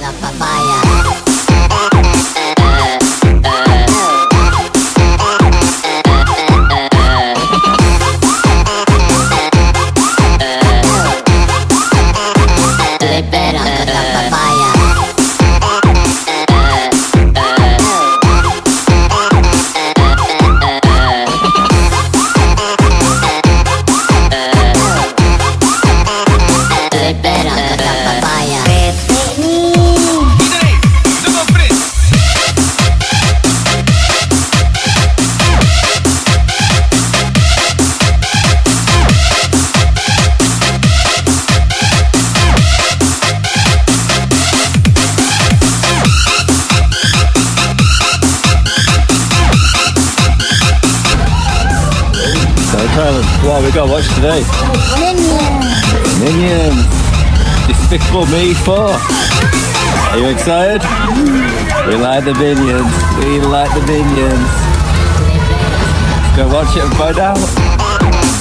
la papaya. So Tyler, what have we got watch today? Minions! Minions. Despicable Me 4! Are you excited? We like the Minions! We like the Minions! Go watch it and find out!